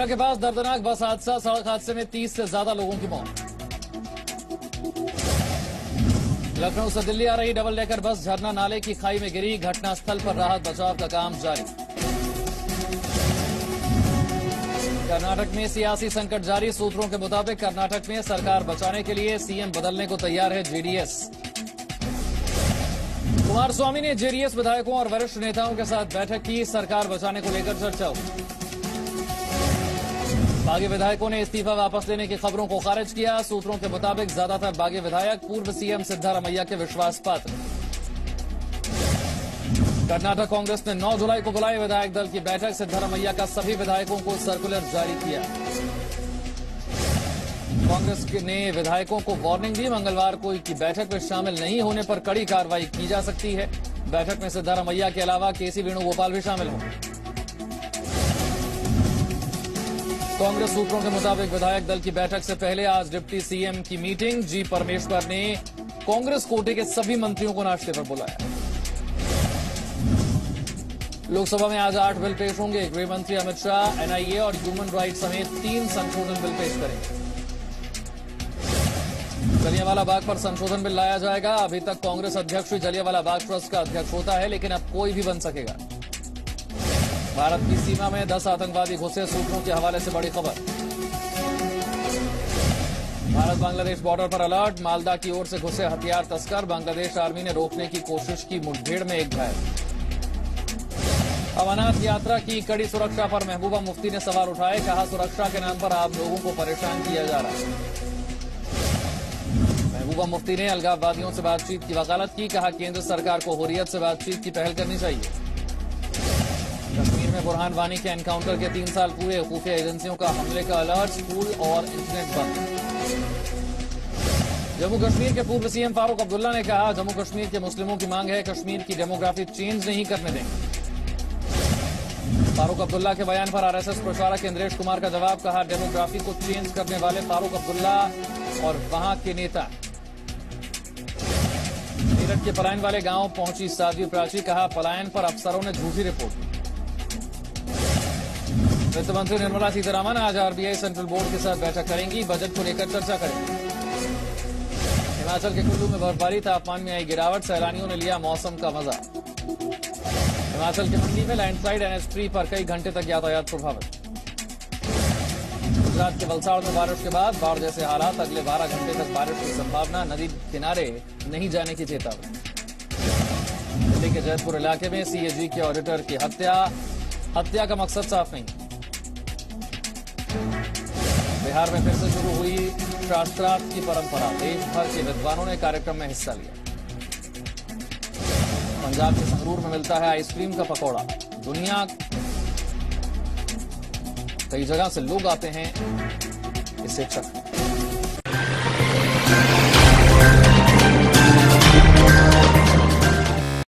आगरा के पास दर्दनाक बस हादसा सड़क हादसे में 30 से ज़्यादा लोगों की मौत। लखनऊ से दिल्ली आ रही डबल डेकर बस झरना नाले की खाई में गिरी, घटनास्थल पर राहत बचाव का काम जारी। कर्नाटक में सियासी संकट जारी, सूत्रों के मुताबिक कर्नाटक में सरकार बचाने के लिए सीएम बदलने को तैयार है जेडीएस। कुमार स्वामी ने जेडीएस विधायकों और वरिष्ठ नेताओं के साथ बैठक की, सरकार बचाने को लेकर चर्चा हुई। बागी विधायकों ने इस्तीफा वापस लेने की खबरों को खारिज किया। सूत्रों के मुताबिक ज़्यादातर बागी विधायक, पूर्व सीएम सिद्धारमैया के विश्वास पात्र। कर्नाटक कांग्रेस ने 9 जुलाई को बुलाई विधायक दल की बैठक। सिद्धारमैया का सभी विधायकों को सर्कुलर जारी किया। कांग्रेस ने विधायकों को वार्निंग दी, मंगलवार को की बैठक में शामिल नहीं होने पर कड़ी कार्रवाई की जा सकती है। बैठक में सिद्धारमैया के अलावा केसी वेणुगोपाल भी शामिल होंगे। कांग्रेस सूत्रों के मुताबिक विधायक दल की बैठक से पहले आज डिप्टी सीएम की मीटिंग। जी परमेश्वर ने कांग्रेस कोटे के सभी मंत्रियों को नाश्ते पर बुलाया। लोकसभा में आज आठ बिल पेश होंगे। गृह मंत्री अमित शाह, एनआईए और ह्यूमन राइट समेत तीन संशोधन बिल पेश करेंगे। जलियावाला बाग पर संशोधन बिल लाया जाएगा। अभी तक कांग्रेस अध्यक्ष जलियावाला बाग ट्रस्ट का अध्यक्ष होता है, लेकिन अब कोई भी बन सकेगा। भारत की सीमा में दस आतंकवादी घुसे, सूत्रों के हवाले से बड़ी खबर। भारत बांग्लादेश बॉर्डर पर अलर्ट, मालदा की ओर से घुसे हथियार तस्कर, बांग्लादेश आर्मी ने रोकने की कोशिश की, मुठभेड़ में एक घायल। अमरनाथ यात्रा की कड़ी सुरक्षा पर महबूबा मुफ्ती ने सवाल उठाए, कहा, सुरक्षा के नाम पर आप लोगों को परेशान किया जा रहा है। महबूबा मुफ्ती ने अलगाववादियों से बातचीत की वकालत की, कहा, केंद्र सरकार को हुरियत से बातचीत की पहल करनी चाहिए। कश्मीर में बुरहान वानी के एनकाउंटर के तीन साल पूरे, खुफिया एजेंसियों का हमले का अलर्ट, स्कूल और इंटरनेट बंद। जम्मू कश्मीर के पूर्व सीएम फारूक अब्दुल्ला ने कहा, जम्मू कश्मीर के मुस्लिमों की मांग है, कश्मीर की डेमोग्राफी चेंज नहीं करने देंगे। फारूक अब्दुल्ला के बयान पर आरएसएस प्रचारक इंद्रेश कुमार का जवाब, कहा, डेमोग्राफी को चेंज करने वाले फारूक अब्दुल्ला और वहाँ के नेता मेरठ के पलायन वाले गाँव पहुँची साध्वी प्राची, कहा, पलायन पर अफसरों ने झूठी रिपोर्ट। वित्त मंत्री निर्मला सीतारामन आज आरबीआई सेंट्रल बोर्ड के साथ बैठक करेंगी। बजट को लेकर चर्चा करेंगी। हिमाचल के कुल्लू में बर्फबारी, तापमान में आई गिरावट, सैलानियों ने लिया मौसम का मज़ा। हिमाचल के मंडी में लैंडस्लाइड एनएच थ्री पर कई घंटे तक यातायात प्रभावित। गुजरात के वलसाड़ में बारिश के बाद बाढ़ जैसे हालात, अगले 12 घंटे तक बारिश की संभावना, नदी किनारे नहीं जाने की चेतावनी। दिल्ली के जयपुर इलाके में सीएजी के ऑडिटर की हत्या। हत्या का मकसद साफ़ नहीं। बिहार में फिर से शुरू हुई शास्त्रार्थ की परंपरा। देश भर के विद्वानों ने कार्यक्रम में हिस्सा लिया। पंजाब के संगरूर में मिलता है आइसक्रीम का पकौड़ा। दुनिया कई जगह से लोग आते हैं इसे चखने